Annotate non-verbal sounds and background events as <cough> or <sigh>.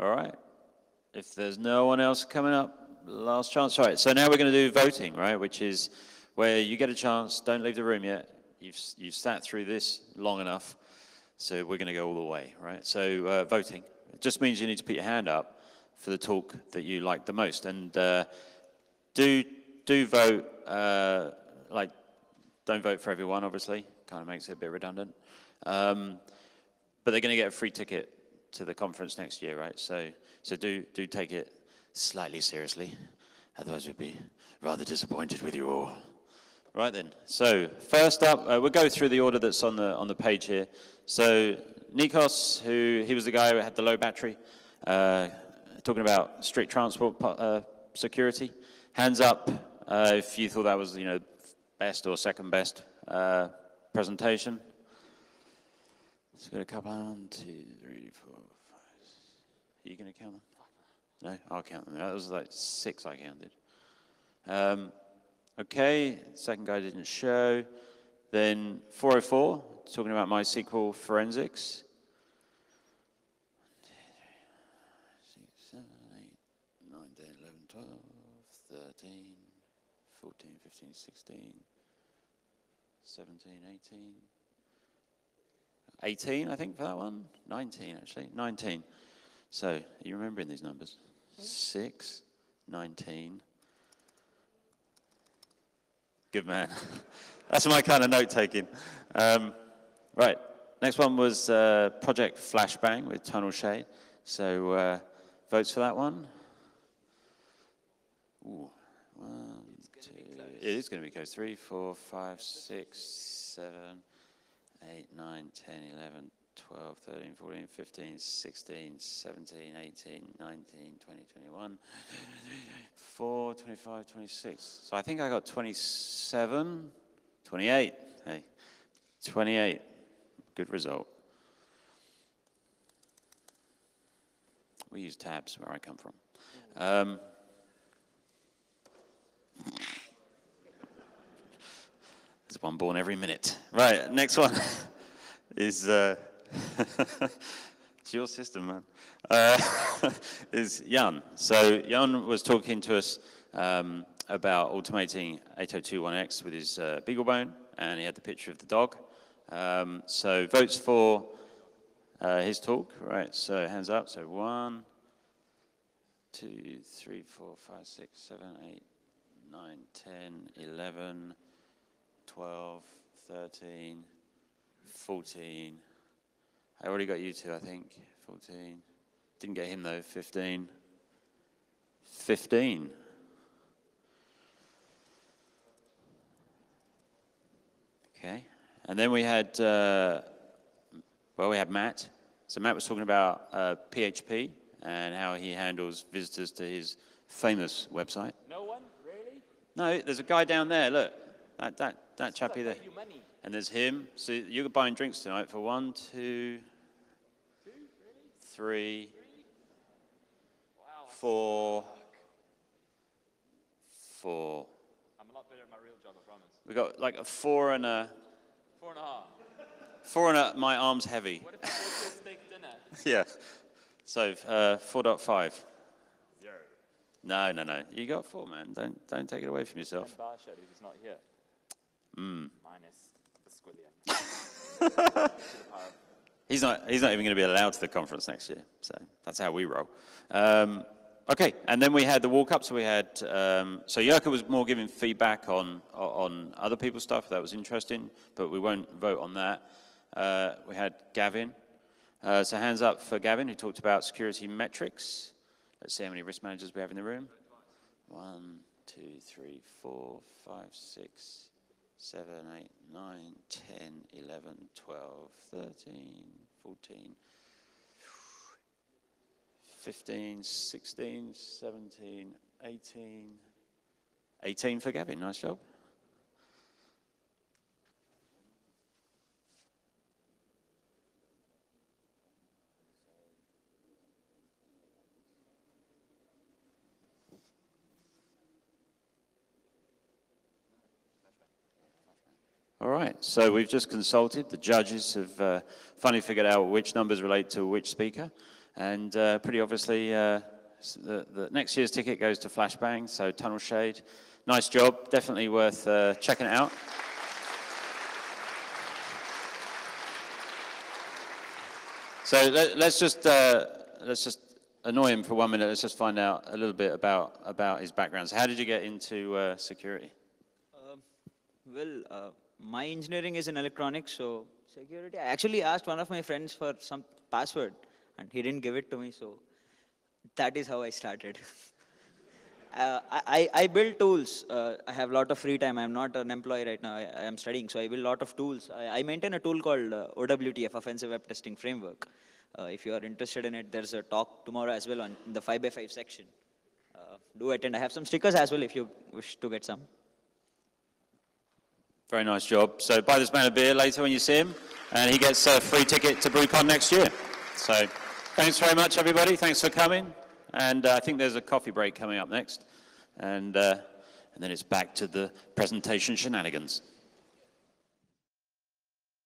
All right. If there's no one else coming up, last chance. All right, so now we're going to do voting, right, which is where you get a chance, don't leave the room yet. You've, you've sat through this long enough, so we're going to go all the way, right? So uh, voting. It just means you need to put your hand up for the talk that you like the most. And uh, do, do vote, uh, like, don't vote for everyone, obviously. Kind of makes it a bit redundant. Um, but they're going to get a free ticket to the conference next year, right? So, so do, do take it slightly seriously. Otherwise, we'd be rather disappointed with you all. Right then. So first up, uh, we'll go through the order that's on the on the page here. So Nikos, who he was the guy who had the low battery, uh, talking about street transport uh, security. Hands up uh, if you thought that was you know best or second best uh, presentation. Let's go a couple. One, two, three, four, five. Are you going to count them? No, I'll count them. That was like six I counted. Um, okay, second guy didn't show. Then 404, talking about MySQL forensics. 13, 14, 15, 16, 17, 18, 18, I think, for that one. 19, actually. 19. So, are you remembering these numbers? 6, 19. Good man. <laughs> That's my kind of note taking. Um, right. Next one was uh, Project Flashbang with Tunnel Shade. So, uh, votes for that one? Ooh. One, two, it is going to be close. Three, four, five, six, seven, eight, nine, 10, 11, 12, 13, 14, 15, 16, 17, 18, 19, 20, 21, 4, 25, 26. So I think I got 27, 28. Hey, 28. Good result. We use tabs where I come from. Um, there's one born every minute. Right, next one <laughs> is, uh, <laughs> it's your system, man, uh, <laughs> is Jan. So Jan was talking to us um, about automating 8021X with his uh, BeagleBone, and he had the picture of the dog. Um, so votes for uh, his talk, right? So hands up. So one, two, three, four, five, six, seven, eight, 9, 10, 11, 12, 13, 14. I already got you two, I think. 14. Didn't get him though. 15. 15. Okay. And then we had, uh, well, we had Matt. So Matt was talking about uh, PHP and how he handles visitors to his famous website. No one? Really? No, there's a guy down there. Look, that that that chappie there. And there's him. So you're buying drinks tonight for one, two, three, four, four. I'm a lot better at my real job, I promise. We got like a four and a. Four and a half. Four and a. My arm's heavy. What if I steak dinner? <laughs> yeah. So uh, five. No, no, no. You got four, man. Don't don't take it away from yourself. And Barsha, who's not here. Mm. Minus the squillion. <laughs> <laughs> he's not. He's not even going to be allowed to the conference next year. So that's how we roll. Um, okay, and then we had the walk up. So we had. Um, so Jirka was more giving feedback on on other people's stuff. That was interesting, but we won't vote on that. Uh, we had Gavin. Uh, so hands up for Gavin, who talked about security metrics. Let's see how many risk managers we have in the room. One, two, three, four, five, six, seven, eight, nine, ten, eleven, twelve, thirteen, fourteen, fifteen, sixteen, seventeen, eighteen. 18 for Gavin, nice job. All right, so we've just consulted. The judges have uh, finally figured out which numbers relate to which speaker. And uh, pretty obviously, uh, the, the next year's ticket goes to Flashbang, so Tunnel Shade. Nice job, definitely worth uh, checking it out. So let, let's just uh, let's just annoy him for one minute. Let's just find out a little bit about about his background. So how did you get into uh, security? Um, Well, my engineering is in electronics, so security. I actually asked one of my friends for some password, and he didn't give it to me, so that is how I started. <laughs> uh, I, I build tools. Uh, I have a lot of free time. I'm not an employee right now. I, I am studying, so I build a lot of tools. I, I maintain a tool called uh, OWTF, Offensive Web Testing Framework. Uh, if you are interested in it, there's a talk tomorrow as well on the 5x5 section. Uh, do attend. I have some stickers as well if you wish to get some. Very nice job. So buy this man a beer later when you see him, and he gets a free ticket to BruCON next year. So thanks very much, everybody. Thanks for coming. And uh, I think there's a coffee break coming up next, and uh, and then it's back to the presentation shenanigans.